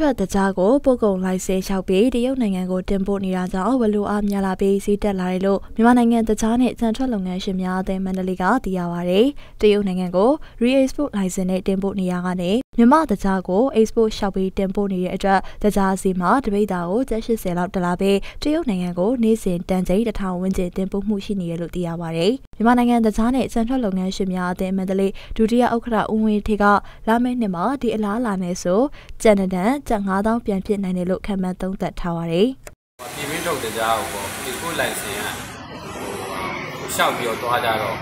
ထွက်တကြားကိုပို့ကုန်လိုက်စဲလျှောက်ပြီးတရုတ်နိုင်ငံကိုတင်ပို့နေတာကြောင့်ဝလူအားများလာပြီးဈေးတက်လာတယ်လို့မြန်မာနိုင်ငံတကြားနဲ့စံထွက်လုပ်ငန်းရှင်များအသင်းမန္တလေးကသိရပါဗျ။တရုတ်နိုင်ငံကို re-export license နဲ့တင်ပို့နေရကနေမြန်မာတကြားကို export လျှောက်ပြီးတင်ပို့နေတဲ့အတွက်တကြားစီမှာတပိတ်တာကို180လောက်တက်လာပြီးတရုတ်နိုင်ငံကိုနေ့စဉ်တန်ချိန်တစ်ထောင်ဝန်းကျင်တင်ပို့မှုရှိနေတယ်လို့သိရပါဗျ။မြန်မာနိုင်ငံတကြားနဲ့စံထွက်လုပ်ငန်းရှင်များအသင်းမန္တလေးဒုတိယဥက္ကဋ္ဌဦးဝင်းထေကလာမယ့်နှစ်မှာဒီအလားအလာနဲ့ဆိုကျန်တဲ့ကျပ်9000ပြန်ဖြစ်နိုင်တယ်လို့ခန့်မှန်းသုံးသပ်ထားပါတယ်။ပြည်ရင်းထုတ်တရားကိုပေါ့ export license ကဟိုရှောက်ပြီးတော့သွားကြတော့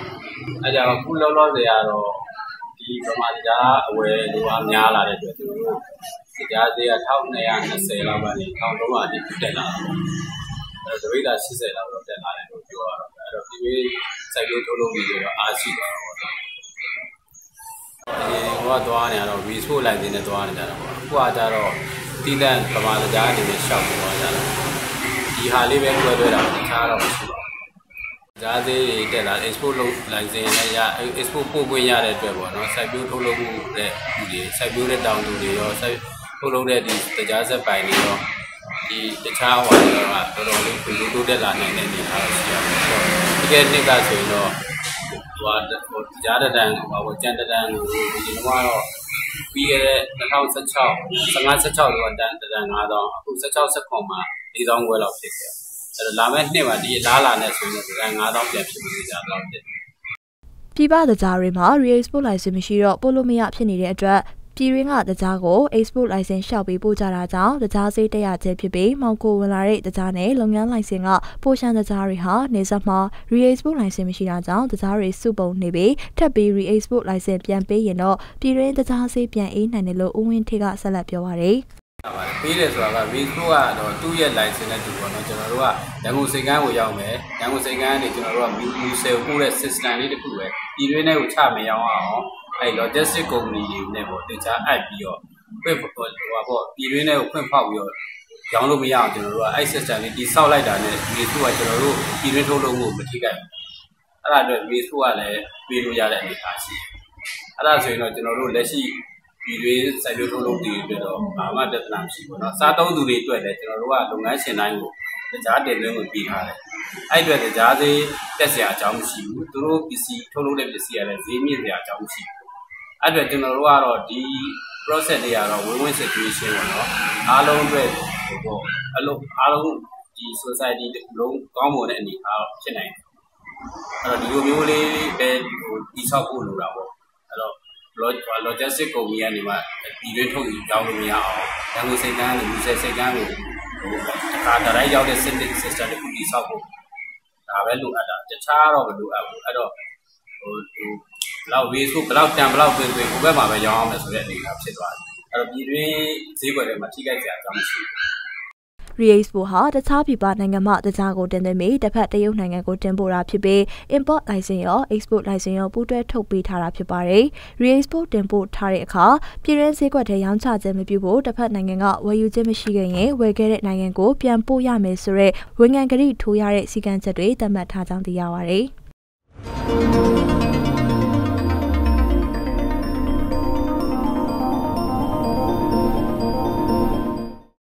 အဲကြတော့ခုလောလောဆယ်ကတော့ဒီပမာတရားအဝယ်လိုအားများလာတဲ့အတွက်သူတို့တရားသေးက1220လောက်ကနေ1300အထိတက်လာတာ။အဲတပိတ်တာ80လောက်တော့တက်လာတယ်လို့ပြောရတော့အဲတော့ဒီဝေးစိုက်လို့ထုတ်လို့ပြီးတော့အားရှိတယ်ပေါ့နော်။ဒီဟိုကသွားနေတော့ resource လိုက်နေနဲ့သွားနေကြတာပေါ့ အခုကကြတော့တည်တံ့ပမာတရားအနေနဲ့ရှောက်သွားကြတာဒီဟာလေးပဲတွဲတွဲတာတခြားတော့မရှိပါဘူးကြားသေးတွေတက်လာ export လုပ် license နဲ့ရ export ပို့ခွင့်ရတဲ့အတွက်ပေါ့နော်စိုက်ပျိုးထုတ်လုပ်မှုတဲ့ဒီတွေစိုက်ပျိုးတဲ့တောင်သူတွေရောစိုက်ထုတ်လုပ်တဲ့ဒီတရားဆက်ပိုင်တွေရောဒီတခြားဟောတွေကတော်တော်လေးပြုလုပ်တိုးတက်လာနိုင်တဲ့အနေအထားရှိရတယ်။ဒီကနေ့ကဆိုရင်တော့ဟိုဟိုကြားတဲ့တန်းဟိုကြံတဲ့တန်းကိုဒီကတော့ ပြီးခဲ့တဲ့2016 15 16လောတန်းတန်း9000အခု16 19မှာ4000ခွဲလောက်ဖြစ်ခဲ့အဲ့တော့လာမယ့်နှစ်မှာဒီလားလာနဲ့ဆိုရင်တန်း9000ပြန်ဖြစ်နေကြတော့ဖြစ်ပြည်ပသကြားတွေမှာ re-export license မရှိတော့ပို့လို့မရဖြစ်နေတဲ့အတွက် ပြည်ရင်းကတကြားကို export license ရှောက်ပြီးပို့ကြတာကြောင့်တကြားစေးတက်ရခြင်းဖြစ်ပြီးမောင်ကိုဝင်လာတဲ့တကြားနဲ့လုပ်ငန်း license ကပိုရှန်တကြားတွေဟာနေဆက်မှာ re-export license မရှိတာကြောင့်တကြားတွေစုပုံနေပြီးထပ်ပြီး re-export license ပြန်ပေးရင်တော့ပြည်ရင်းတကြားစေးပြန်အေးနိုင်တယ်လို့ဦးဝင်းထေကဆက်လက်ပြောပါရယ်ပေးတယ်ဆိုတာက Vistro ကတော့သူ့ရဲ့ license နဲ့တူပေါ့နော်ကျွန်တော်တို့ကရန်ကုန်စိတ်ကမ်းကိုရောက်မယ်ရန်ကုန်စိတ်ကမ်းကနေကျွန်တော်တို့က Mu Cell ပို့တဲ့ system လေးတစ်ခုပဲပြည်တွင်းထဲကိုချမရောအောင် အဲ logistic company တွေနဲ့ပေါ့တခြားအပ်ပြီးတော့ဖွင့်ဟိုပါပေါ့ပြည်တွင်းထဲကိုဖွင့်ဖောက်ပြီးတော့ရောင်းလို့မရအောင်ကျွန်တော်တို့ကအဲ system လေးတိစောက်လိုက်တာနဲ့ဒီသူကကျွန်တော်တို့ပြည်တွင်းထုတ်လုပ်မှုမထိခိုက်ဘူးအဲ့ဒါအတွက်မေစုကလည်းပေးလို့ရတဲ့အနေအထားရှိတယ်အဲ့ဒါဆိုရင်တော့ကျွန်တော်တို့လက်ရှိပြည်တွင်းစိုက်ပျိုးထုတ်လုပ်တွေအတွက်တော့ဘာမှပြဿနာမရှိဘူးเนาะစားသုံးသူတွေအတွက်လည်းကျွန်တော်တို့ကလုပ်ငန်းရှင်တိုင်းကိုတရားတင်သွင်းကိုပြီးထားတယ်အဲ့အတွက်တရားသေးတက်เสียအကြောင်းမရှိဘူးသူတို့ပစ္စည်းထုတ်လုပ်တဲ့ပစ္စည်းကလည်းဈေးမြင့်เสียအကြောင်းမရှိဘူး အဲ့အတွက်ကျွန်တော်တို့ကတော့ဒီ process တွေကတော့ win win situation ပေါ့နော်အားလုံးအတွက်ဟိုပေါ့အလုံးအားလုံးဒီ society တစ်ခုလုံးကောင်းမွန်တဲ့အနေအထားဖြစ်နိုင်တယ်အဲ့တော့ဒီလိုမျိုးလေးပဲဟိုတိဆောက်ဖို့လိုတာပေါ့အဲ့တော့ logistic company ကနေမှပြည်တွင်းထုတ်ယူကြောင်းလို့မရအောင်ရန်ကုန်စိတ်ကမ်းနဲ့မူဆယ်စိတ်ကမ်းကိုဟိုအခါတိုင်းရောက်တဲ့ system system တစ်ခုတိဆောက်ဖို့ဒါပဲလိုအပ်တာတခြားတော့မလိုအပ်ဘူးအဲ့တော့ဟိုဟို ဘလောက်ဝေးဆိုဘလောက်တန်ဘလောက်တွင်တွင်ကိုဘက်မှာပဲရောင်းအောင်မယ်ဆိုတဲ့အနေအထားဖြစ်သွားတယ်အဲ့တော့ပြည်တွင်းဈေးကွက်တွေမှာထိခိုက်ကြအကြောင်းမရှိဘူး Reexpo ဟာတခြားပြည်ပနိုင်ငံမှတခြားကိုတင်သွင်းပြီးတစ်ဖက်တရုတ်နိုင်ငံကိုတင်ပို့တာဖြစ်ပြီး import license ရော export license ရောပူးတွဲထုတ်ပေးထားတာဖြစ်ပါတယ်။ Reexpo တင်ပို့ထားတဲ့အခါပြည်တွင်းဈေးကွက်ထဲရောင်းချခြင်းမပြုဖို့တစ်ဖက်နိုင်ငံကဝယ်ယူခြင်းမရှိခဲ့ရင်ဝယ်ခဲ့တဲ့နိုင်ငံကိုပြန်ပို့ရမယ်ဆိုတဲ့ဝန်ခံကတိထိုးရတဲ့စည်းကမ်းချက်တွေသတ်မှတ်ထားကြောင်းသိရပါတယ်။